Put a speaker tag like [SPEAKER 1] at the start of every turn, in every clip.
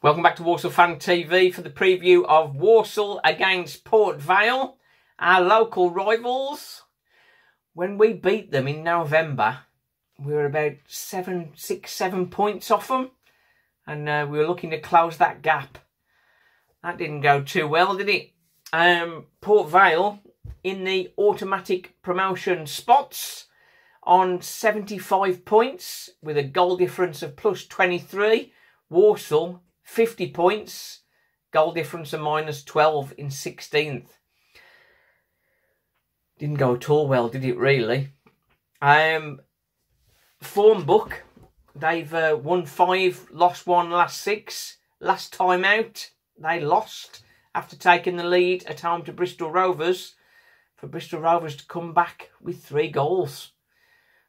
[SPEAKER 1] Welcome back to Walsall Fan TV for the preview of Walsall against Port Vale, our local rivals. When we beat them in November, we were about seven, six, seven points off them, and uh, we were looking to close that gap. That didn't go too well, did it? Um, Port Vale in the automatic promotion spots on 75 points with a goal difference of plus 23. Walsall 50 points, goal difference of minus 12 in 16th. Didn't go at all well, did it really? Um, form book, they've uh, won five, lost one, last six. Last time out, they lost after taking the lead at home to Bristol Rovers for Bristol Rovers to come back with three goals.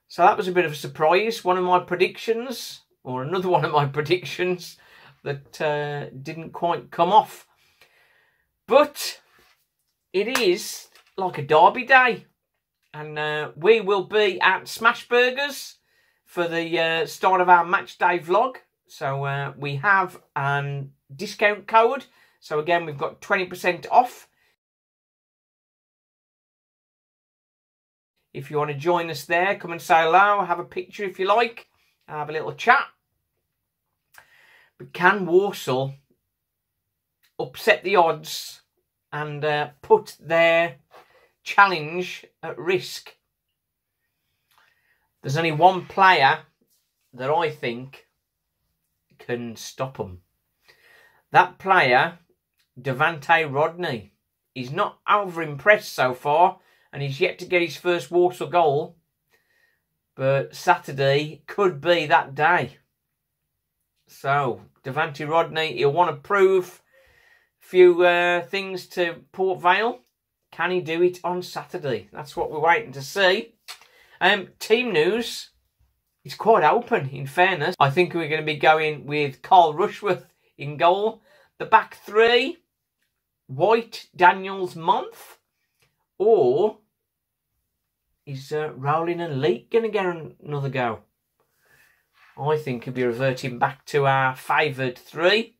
[SPEAKER 1] So that was a bit of a surprise. One of my predictions, or another one of my predictions, that uh, didn't quite come off. But it is like a derby day. And uh, we will be at Smashburgers for the uh, start of our match day vlog. So uh, we have a discount code. So again, we've got 20% off. If you want to join us there, come and say hello, have a picture if you like, have a little chat. But can Walsall upset the odds and uh, put their challenge at risk? There's only one player that I think can stop them. That player, Devante Rodney, he's not over impressed so far and he's yet to get his first Walsall goal. But Saturday could be that day. So, Devante Rodney, he'll want to prove a few uh, things to Port Vale. Can he do it on Saturday? That's what we're waiting to see. Um, team news is quite open, in fairness. I think we're going to be going with Carl Rushworth in goal. The back three, White, Daniels, Monthé. Or is uh, Rowling and Leake going to get another go? I think he'll be reverting back to our favoured three.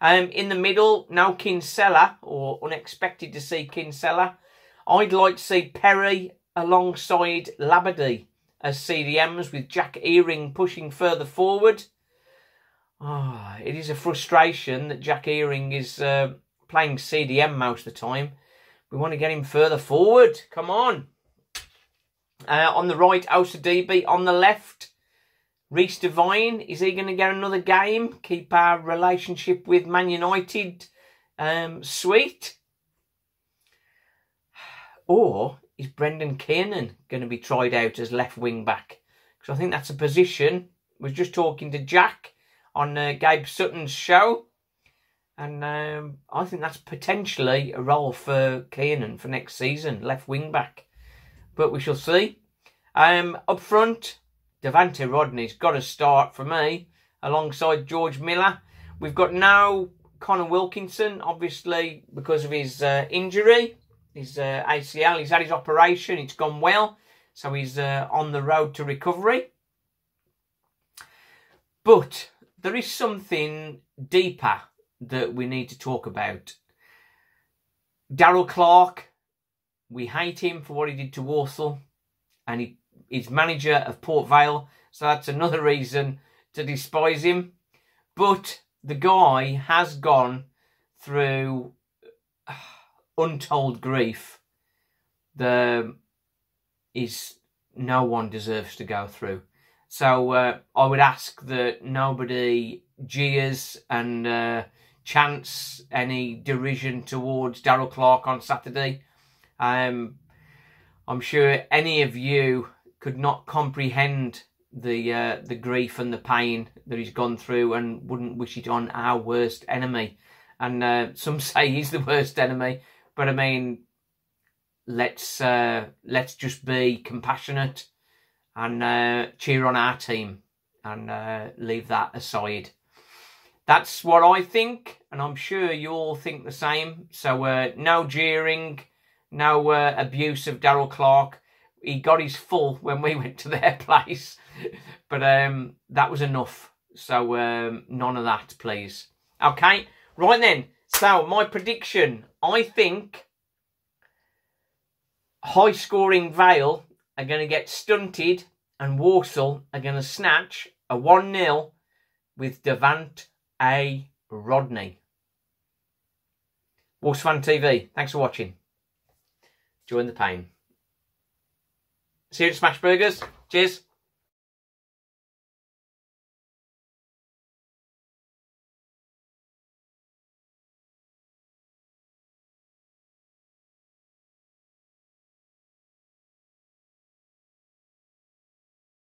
[SPEAKER 1] Um, in the middle, now Kinsella, or unexpected to see Kinsella. I'd like to see Perry alongside Labadie as CDMs with Jack Earing pushing further forward. Ah, oh, it is a frustration that Jack Earing is uh, playing CDM most of the time. We want to get him further forward. Come on. Uh, on the right, Osa DB. On the left, Reece Devine, is he going to get another game? Keep our relationship with Man United um, sweet? Or is Brendan Kiernan going to be tried out as left wing back? Because I think that's a position. I was just talking to Jack on uh, Gabe Sutton's show. And um, I think that's potentially a role for Kiernan for next season, left wing back. But we shall see. Um, up front, Devante Rodney's got to start for me alongside George Miller. We've got now Conor Wilkinson, obviously because of his uh, injury, his uh, ACL. He's had his operation, it's gone well, so he's uh, on the road to recovery. But there is something deeper that we need to talk about. Darrell Clarke, we hate him for what he did to Walsall, and he He's manager of Port Vale, so that's another reason to despise him. But the guy has gone through untold grief the is no one deserves to go through. So uh, I would ask that nobody jeers and uh, chants any derision towards Darrell Clarke on Saturday. Um, I'm sure any of you could not comprehend the uh, the grief and the pain that he's gone through and wouldn't wish it on our worst enemy. And uh, some say he's the worst enemy, but I mean, let's uh, let's just be compassionate and uh, cheer on our team and uh, leave that aside. That's what I think, and I'm sure you all think the same. So uh, no jeering, no abuse of Darrell Clarke he got his full when we went to their place, but um, that was enough. So um, none of that, please. Okay, right then. So my prediction, I think high scoring Vale are going to get stunted and Walsall are going to snatch a 1 0 with Devant A. Rodney. Wolves TV, thanks for watching. Join the pain. See you at Smash Burgers. Cheers.